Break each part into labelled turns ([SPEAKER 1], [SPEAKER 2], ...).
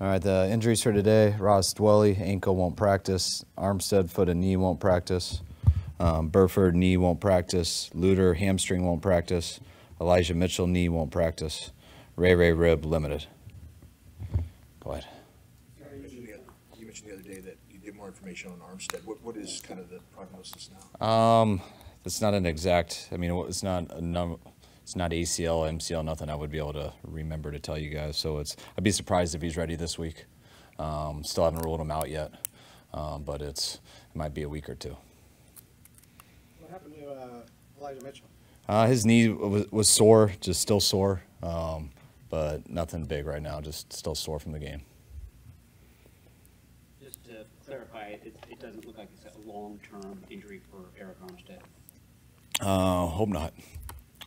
[SPEAKER 1] All right, the injuries for today, Ross Dwelley, ankle won't practice. Armstead, foot and knee won't practice. Um, Burford, knee won't practice. Luter, hamstring won't practice. Elijah Mitchell, knee won't practice. Ray Ray, rib, limited. Go ahead.
[SPEAKER 2] You mentioned the other- you mentioned the other day that you get more information on Armstead. What, what is kind of the prognosis now?
[SPEAKER 1] Um, it's not an exact, I mean, it's not a num, it's not ACL, MCL, nothing I would be able to remember to tell you guys. So it's, I'd be surprised if he's ready this week. Um, still haven't ruled him out yet. Um, but it's, it might be a week or two.
[SPEAKER 3] What happened to uh, Elijah Mitchell?
[SPEAKER 1] Uh, his knee was, was sore, just still sore, um, but nothing big right now, just still sore from the game.
[SPEAKER 4] Just to clarify, it, it doesn't look like it's a long-term injury for Arik Armstead.
[SPEAKER 1] Uh, hope not.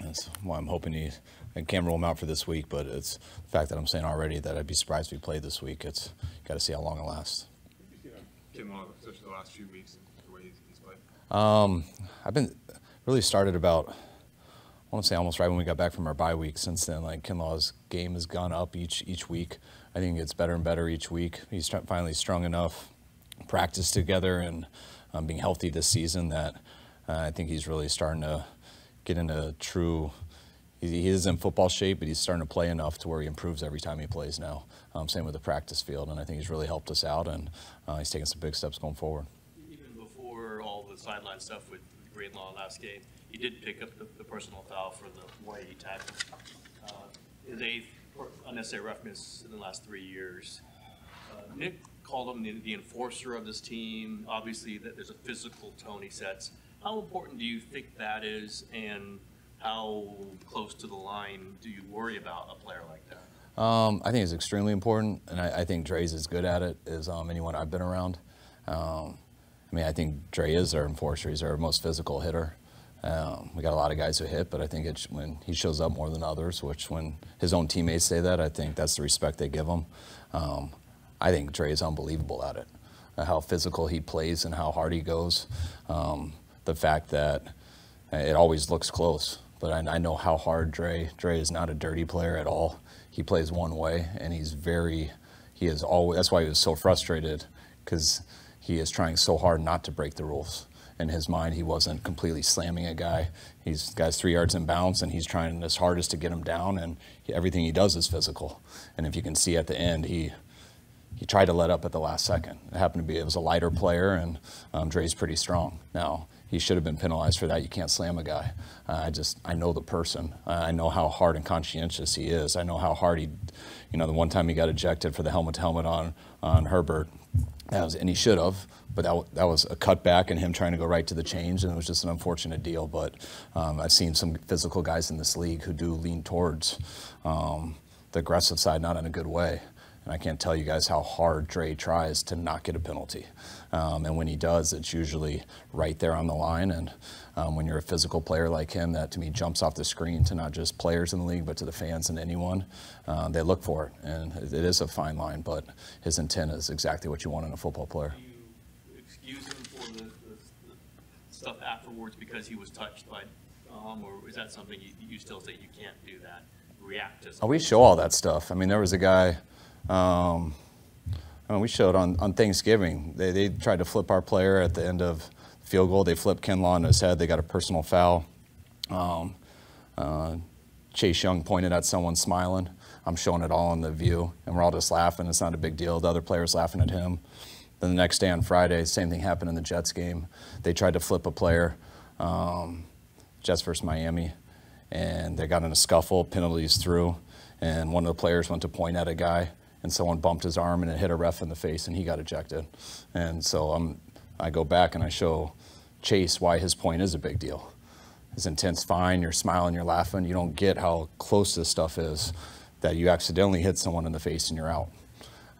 [SPEAKER 1] That's why I'm hoping he. I can't rule him out for this week, but it's the fact that I'm saying already that I'd be surprised if he played this week. It's got to see how long it lasts.
[SPEAKER 5] Kinlaw, especially the last few weeks, the way he's, he's played.
[SPEAKER 1] Um, I've been really started about. I want to say almost right when we got back from our bye week. Since then, like Kinlaw's game has gone up each each week. I think it gets better and better each week. He's tr- finally strung enough, practice together, and um, being healthy this season that uh, I think he's really starting to get into true. He, is in football shape, but he's starting to play enough to where he improves every time he plays now. Um, same with the practice field, and I think he's really helped us out, and uh, he's taking some big steps going forward.
[SPEAKER 6] Even before all the sideline stuff with Greenlaw last game, he did pick up the, the personal foul for the Hawaii tackle. Uh, His eighth unnecessary roughness in the last three years. Uh, Nick called him the, the enforcer of this team. Obviously, that there's a physical tone he sets. How important do you think that is, and how close to the line do you worry about a player like that?
[SPEAKER 1] Um, I think it's extremely important, and I, I think Dre's as good at it as um, anyone I've been around. Um, I mean, I think Dre is our enforcer. He's our most physical hitter. Um, we got a lot of guys who hit, but I think it's when he shows up more than others, which when his own teammates say that, I think that's the respect they give him. Um, I think Dre is unbelievable at it, uh, how physical he plays and how hard he goes. Um, the fact that it always looks close, but I, I know how hard Dre. Dre is not a dirty player at all. He plays one way, and he's very. He is always. That's why he was so frustrated, because he is trying so hard not to break the rules. In his mind, he wasn't completely slamming a guy. He's guy's three yards in bounds, and he's trying his hardest to get him down. And he, everything he does is physical. And if you can see at the end, he he tried to let up at the last second. It happened to be it was a lighter player, and um, Dre's pretty strong. Now he should have been penalized for that. You can't slam a guy. Uh, I just I know the person. Uh, I know how hard and conscientious he is. I know how hard he, you know, the one time he got ejected for the helmet to helmet on on Herbert, that was and he should have, but that that was a cutback and him trying to go right to the change, and it was just an unfortunate deal. But um, I've seen some physical guys in this league who do lean towards um, the aggressive side, not in a good way. And I can't tell you guys how hard Dre tries to not get a penalty. Um, and when he does, it's usually right there on the line. And um, when you're a physical player like him, that to me jumps off the screen to not just players in the league, but to the fans and anyone, uh, they look for it. And it is a fine line, but his intent is exactly what you want in a football player.
[SPEAKER 6] You excuse him for the, the, the stuff afterwards because he was touched by Dom, or is that something you, you still say you can't do that? React to something?
[SPEAKER 1] Oh, we show all that stuff. I mean, there was a guy. Um, I mean, we showed on, on Thanksgiving. They, they tried to flip our player at the end of field goal. They flipped Kinlaw on his head. They got a personal foul. Um, uh, Chase Young pointed at someone smiling. I'm showing it all in the view, and we're all just laughing. It's not a big deal. The other players laughing at him. Then the next day on Friday, same thing happened in the Jets game. They tried to flip a player, um, Jets versus Miami, and they got in a scuffle. Penalties through, and one of the players went to point at a guy, and someone bumped his arm and it hit a ref in the face, and he got ejected. And so I'm, I go back and I show Chase why his point is a big deal. His intent's fine. You're smiling, you're laughing. You don't get how close this stuff is that you accidentally hit someone in the face and you're out.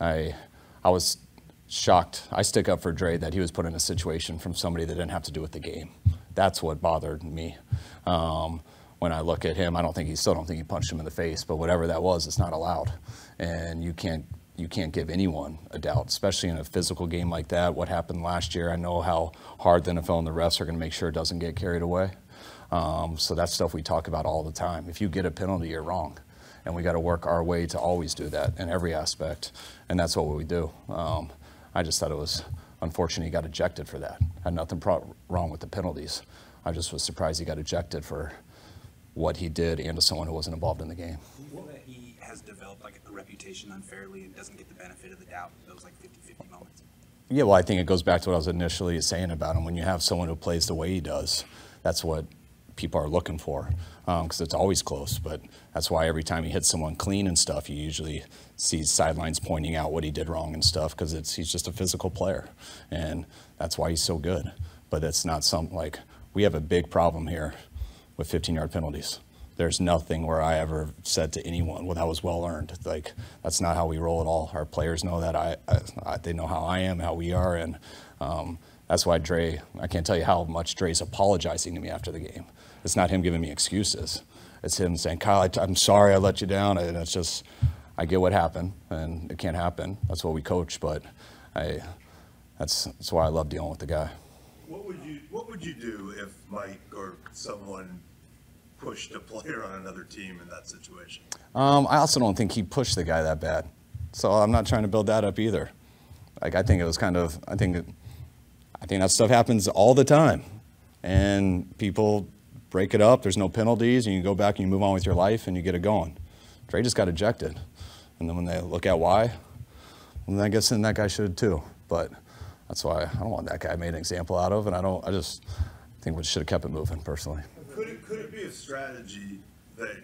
[SPEAKER 1] I, I was shocked. I stick up for Dre that he was put in a situation from somebody that didn't have to do with the game. That's what bothered me. Um, when I look at him, I don't think he still don't think he punched him in the face, but whatever that was, it's not allowed, and you can't you can't give anyone a doubt, especially in a physical game like that. What happened last year, I know how hard the NFL and the refs are going to make sure it doesn't get carried away. Um, so that's stuff we talk about all the time. If you get a penalty, you're wrong. and we got to work our way to always do that in every aspect, and that's what we do. Um, I just thought it was unfortunate he got ejected for that. Had nothing pro- wrong with the penalties. I just was surprised he got ejected for what he did and to someone who wasn't involved in the game.
[SPEAKER 7] that he has developed like a reputation unfairly and doesn't get the benefit of the doubt in those like 50-50 moments.
[SPEAKER 1] Yeah, well, I think it goes back to what I was initially saying about him. When you have someone who plays the way he does, that's what people are looking for um, because it's always close. But that's why every time he hits someone clean and stuff, you usually see sidelines pointing out what he did wrong and stuff because it's he's just a physical player, and that's why he's so good. But it's not something like we have a big problem here with 15-yard penalties. There's nothing where I ever said to anyone, "Well, that was well earned." Like that's not how we roll at all. Our players know that. I, I, they know how I am, how we are, and um, that's why Dre. I can't tell you how much Dre's apologizing to me after the game. It's not him giving me excuses. It's him saying, "Kyle, I, am sorry I let you down," and it's just, I get what happened, and it can't happen. That's what we coach, but I, that's that's why I love dealing with the guy.
[SPEAKER 8] What would you What would you do if Mike or someone pushed a player on another team in that situation?
[SPEAKER 1] Um, I also don't think he pushed the guy that bad, so I'm not trying to build that up either. Like I think it was kind of I think I think that stuff happens all the time, and people break it up. There's no penalties, and you go back and you move on with your life, and you get it going. Dre just got ejected, and then when they look at why, well, then I guess then that guy should too. But that's why I don't want that guy made an example out of, and I don't. I just think we should have kept it moving personally.
[SPEAKER 8] Could it, could it be a strategy that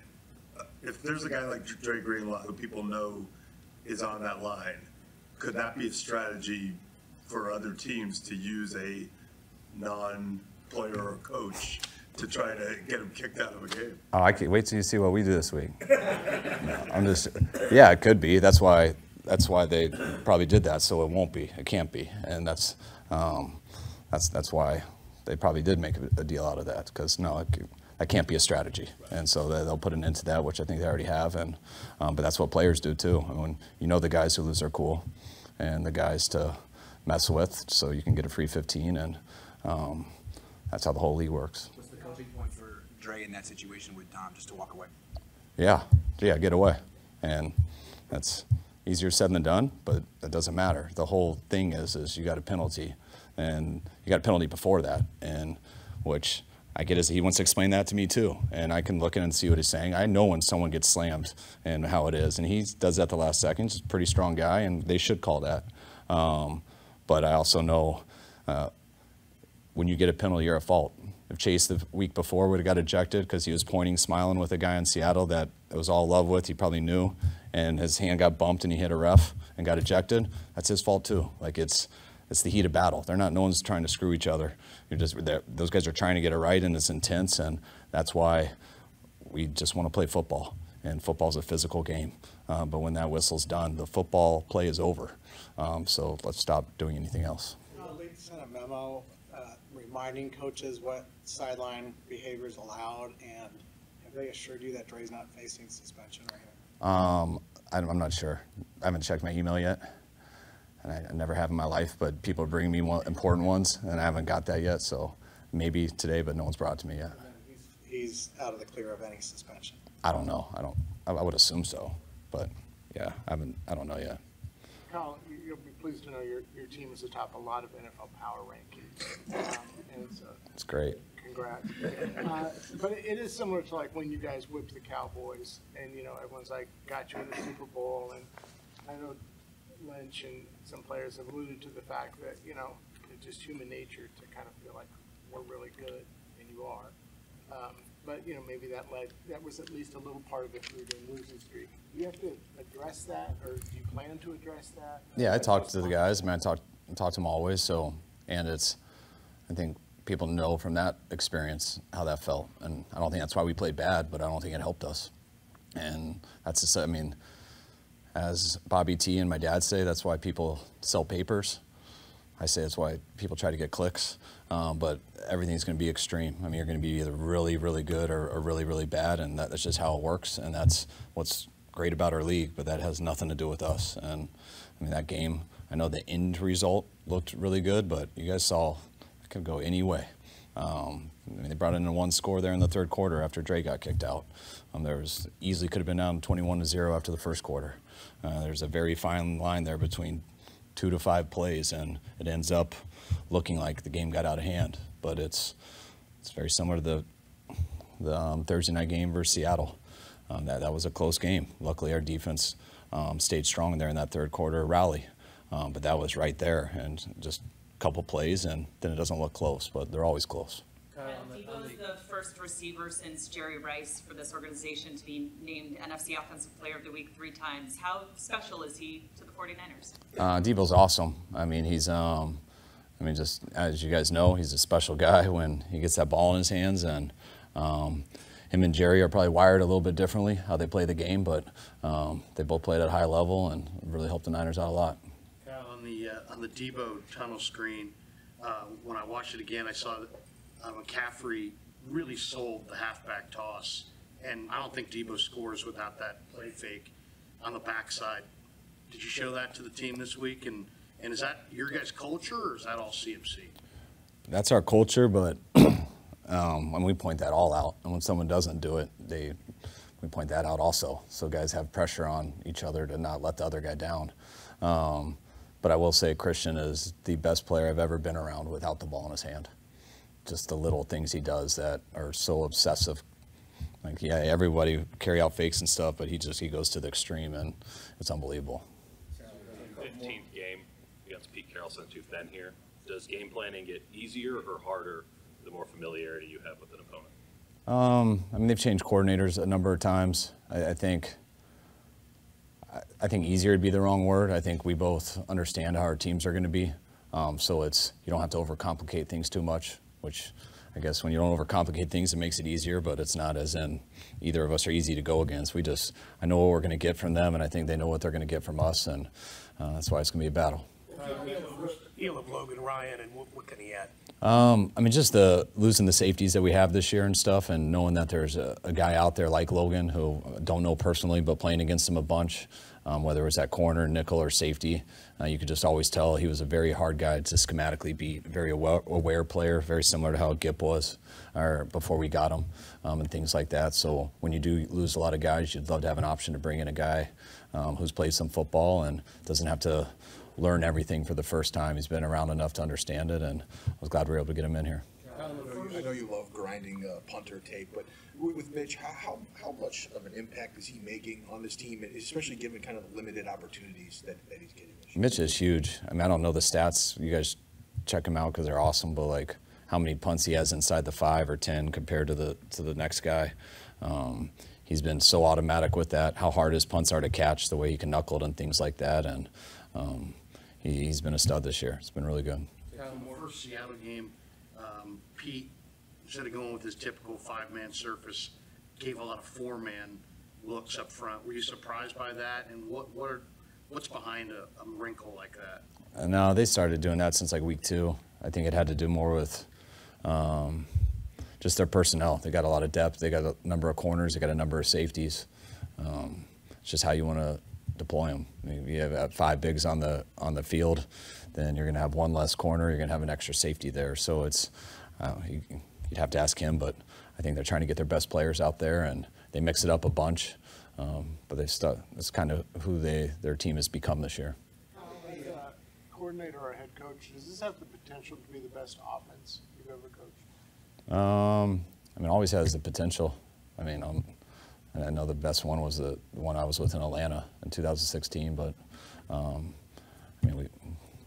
[SPEAKER 8] uh, if there's a guy like Dre Greenlaw who people know is on that line, could that be a strategy for other teams to use a non-player or coach to try to get him kicked out of a game?
[SPEAKER 1] Oh, I can't wait till you see what we do this week. No, I'm just, yeah, it could be. That's why. That's why they probably did that. So it won't be. It can't be. And that's, um, that's that's why they probably did make a, a deal out of that. Because no, it, that can't be a strategy. And so they, they'll put an end to that, which I think they already have. And um, but that's what players do too. I mean, you know the guys who lose are cool, and the guys to mess with, so you can get a free 15. And um, that's how the whole league works.
[SPEAKER 7] What's the coaching point for Dre in that situation with Dom just to walk away?
[SPEAKER 1] Yeah, yeah, get away. And that's easier said than done, but that doesn't matter. The whole thing is, is you got a penalty, and you got a penalty before that, and which I get is he wants to explain that to me too, and I can look in and see what he's saying. I know when someone gets slammed and how it is, and he does that the last second. He's a pretty strong guy, and they should call that. Um, but I also know uh, when you get a penalty, you're at fault. If Chase the week before would have got ejected because he was pointing, smiling with a guy in Seattle that it was all love with, he probably knew, and his hand got bumped and he hit a ref and got ejected, that's his fault too. Like it's it's the heat of battle. They're not. No one's trying to screw each other. You're just those guys are trying to get it right, and it's intense, and that's why we just want to play football. And football's a physical game. Uh, but when that whistle's done, the football play is over. Um, so let's stop doing anything else.
[SPEAKER 3] Uh, League sent a memo uh, reminding coaches what sideline behavior is allowed, and have they assured you that Dre's not facing suspension right here?
[SPEAKER 1] Um, I'm not sure. I haven't checked my email yet, and I, I never have in my life. But people are bringing me one, important ones, and I haven't got that yet. So maybe today, but no one's brought it to me yet.
[SPEAKER 3] He's, he's out of the clear of any suspension.
[SPEAKER 1] I don't know. I don't. I, I would assume so, but yeah, I haven't. I don't know yet.
[SPEAKER 9] Kyle, you- you'll be pleased to know your, your team is atop a lot of NFL power rankings. Um, And it's
[SPEAKER 1] It's great.
[SPEAKER 9] congrats. Uh, But it it is similar to like when you guys whipped the Cowboys and, you know, everyone's like, got you in the Super Bowl. And I know Lynch and some players have alluded to the fact that, you know, it's just human nature to kind of feel like we're really good, and you are. Um, But, you know, maybe that led, that was at least a little part of it through losing streak. Do you have to address that, or do you plan to address that?
[SPEAKER 1] Yeah, I talked to the guys. I mean, I talk I talk to them always. So, and it's, I think people know from that experience how that felt, and I don't think that's why we played bad, but I don't think it helped us. And that's just, I mean, as Bobby T and my dad say, that's why people sell papers. I say that's why people try to get clicks, um, but everything's going to be extreme. I mean, you're going to be either really, really good or, or really, really bad, and that, that's just how it works. And that's what's great about our league, but that has nothing to do with us. And I mean, that game, I know the end result looked really good, but you guys saw it could go any way. Um, I mean, they brought in a one score there in the third quarter after Dre got kicked out. Um, there was easily could have been down 21 to zero after the first quarter. Uh, there's a very fine line there between two to five plays, and it ends up looking like the game got out of hand. But it's it's very similar to the the um, Thursday night game versus Seattle. Um, that that was a close game. Luckily, our defense um, stayed strong there in that third quarter rally. Um, but that was right there, and just a couple plays, and then it doesn't look close. But they're always close.
[SPEAKER 10] Deebo is the first receiver since Jerry Rice for this organization to be named NFC Offensive Player of the Week three times. How special is he to the 49ers?
[SPEAKER 1] Uh, Deebo's awesome. I mean, he's, um, I mean, just as you guys know, he's a special guy when he gets that ball in his hands. And um, him and Jerry are probably wired a little bit differently how they play the game, but um, they both played at a high level and really helped the Niners out a lot.
[SPEAKER 11] Kyle, on the, uh, on the Deebo tunnel screen, uh, when I watched it again, I saw that uh, McCaffrey really sold the halfback toss. And I don't think Deebo scores without that play fake on the backside. Did you show that to the team this week? And, and is that your guys' culture or is that all CMC?
[SPEAKER 1] That's our culture, but um, when we point that all out, and when someone doesn't do it, they we point that out also. So guys have pressure on each other to not let the other guy down. Um, but I will say Christian is the best player I've ever been around without the ball in his hand. Just the little things he does that are so obsessive. Like yeah, everybody carry out fakes and stuff, but he just he goes to the extreme, and it's unbelievable.
[SPEAKER 12] Fifteenth game against Pete Carroll since you've been here. Does game planning get easier or harder the more familiarity you have with an opponent?
[SPEAKER 1] Um, I mean, they've changed coordinators a number of times. I, I think. I, I think easier would be the wrong word. I think we both understand how our teams are going to be, um, so it's you don't have to overcomplicate things too much. Which I guess when you don't overcomplicate things, it makes it easier. But it's not as in either of us are easy to go against. We just I know what we're going to get from them, and I think they know what they're going to get from us, and uh, that's why it's going to be a battle.
[SPEAKER 11] Feel of Logan Ryan and what, what can he add?
[SPEAKER 1] Um, I mean, just the losing the safeties that we have this year and stuff, and knowing that there's a, a guy out there like Logan who I don't know personally, but playing against him a bunch, um, whether it was at corner, nickel, or safety, uh, you could just always tell he was a very hard guy to schematically beat. Very aware, aware player, very similar to how Gip was, or before we got him, um, and things like that. So when you do lose a lot of guys, you'd love to have an option to bring in a guy um, who's played some football and doesn't have to learn everything for the first time. He's been around enough to understand it, and I was glad we were able to get him in here.
[SPEAKER 2] I know you, I know you love grinding uh, punter tape, but with Mitch, how, how, how much of an impact is he making on this team, especially given kind of the limited opportunities that, that he's getting?
[SPEAKER 1] Mitch is huge. I mean, I don't know the stats. You guys check him out because they're awesome. But like, how many punts he has inside the five or ten compared to the to the next guy? Um, he's been so automatic with that. How hard his punts are to catch, the way he can knuckle it and things like that. And um, he, he's been a stud this year. It's been really good.
[SPEAKER 11] Kyle, in the first Seattle game, um, Pete, instead of going with his typical five-man surface, gave a lot of four-man looks up front. Were you surprised by that? And what, what are, what's behind a, a wrinkle like that?
[SPEAKER 1] Uh, no, they started doing that since like week two. I think it had to do more with um, just their personnel. They got a lot of depth. They got a number of corners. They got a number of safeties. Um, it's just how you want to deploy them. I mean, if you have uh, five bigs on the on the field, then you're going to have one less corner. You're going to have an extra safety there. So it's uh, you, would have to ask him, but I think they're trying to get their best players out there, and they mix it up a bunch. Um, but they. That's kind of who they their team has become this year.
[SPEAKER 9] As a coordinator or head coach, does this have the potential to be the best offense you've ever coached?
[SPEAKER 1] Um, I mean, always has the potential. I mean, um, and I know the best one was the, one I was with in Atlanta in 2016. But um, I mean, we,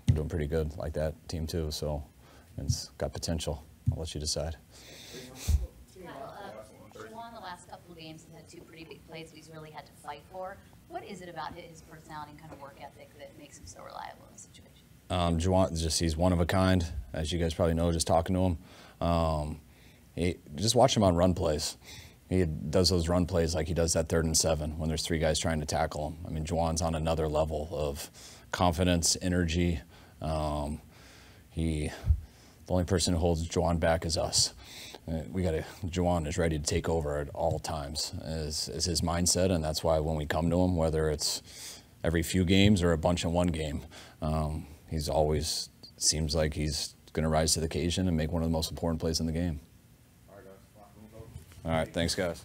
[SPEAKER 1] we're doing pretty good like that team too. So it's got potential. I'll let you decide.
[SPEAKER 13] Kyle, uh, Jauan, the last couple of games had two pretty big plays that he's really had to fight for. What is it about his personality and kind of work ethic that makes him so reliable in this situation?
[SPEAKER 1] Um, Jauan, just he's one of a kind, as you guys probably know, just talking to him. Um, he, just watch him on run plays. He does those run plays like he does that third and seven when there's three guys trying to tackle him. I mean, Jauan's on another level of confidence, energy. Um, he, the only person who holds Jauan back is us. Uh, we got to. Jauan is ready to take over at all times. Is is his mindset, and that's why when we come to him, whether it's every few games or a bunch in one game, um, he's always seems like he's going to rise to the occasion and make one of the most important plays in the game. All right, thanks, guys.